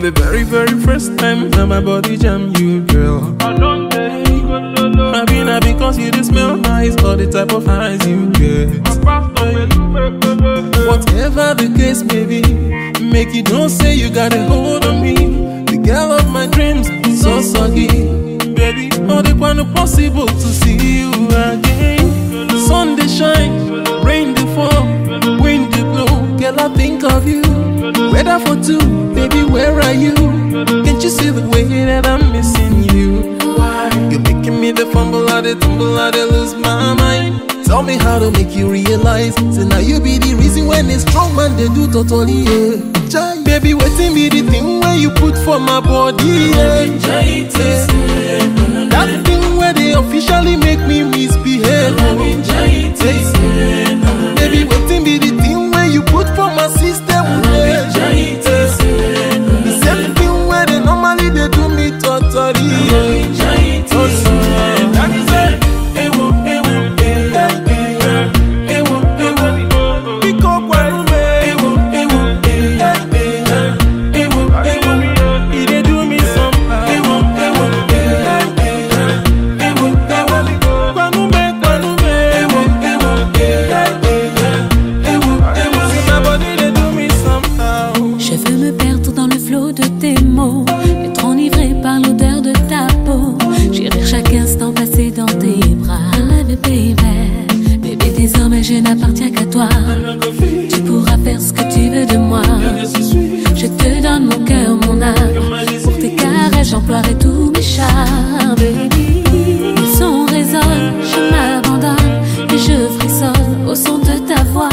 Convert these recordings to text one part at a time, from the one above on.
The very, very first time that my body jam you, girl. I don't I Maybe not because you smell nice or the type of eyes you get. Whatever the case may be, make you don't say you got a hold on me. The girl of my dreams, so soggy. Baby, all the one possible to see you again. Sun they shine, rain they fall, wind they blow. Girl, I think of you. Weather for two, where are you? Can't you see the way that I'm missing you? Why? You're making me the fumble, I the tumble, I the lose my mind. Tell me how to make you realize. So now you be the reason when it's strong man they do totally yeah. Baby, waiting be the thing where you put for my body yeah. That thing where they officially make me misbehave. De moi. Je te donne mon cœur, mon âme. Pour tes caresses, j'emploierai tous mes charmes, baby. Le son résonne, je m'abandonne et je frissonne au son de ta voix.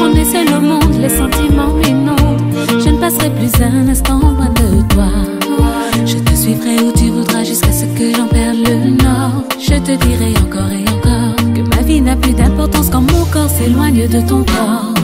On est seul au monde, les sentiments m'inondent. Je ne passerai plus un instant loin de toi. Je te suivrai où tu voudras jusqu'à ce que j'en perde le nord. Je te dirai encore et encore que ma vie n'a plus d'importance quand mon corps s'éloigne de ton corps.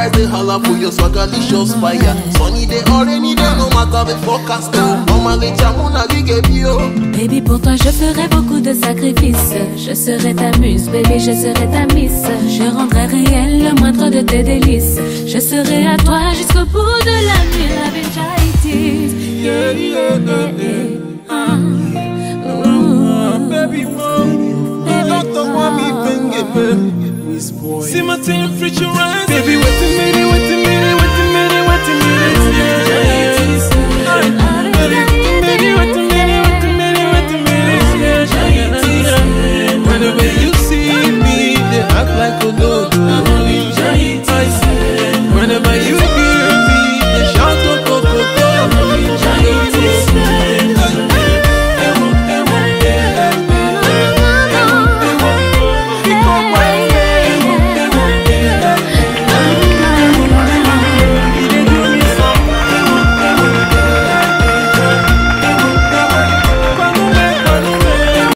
Guys they holler for your swagalicious fire. Sunny day or rainy day, no matter the forecast. Normally, Jamuna, we give you. Baby, pour toi, je ferai beaucoup de sacrifices. Je serai ta muse, baby, je serai ta miss. Je rendrai réel le moindre de tes délices. Je serai à toi jusqu'au bout de la nuit. La vengeitis. Yeah, yeah, yeah, yeah. Ooh. Baby, mom. Penge, See my temperature rise. Baby, wait a minute,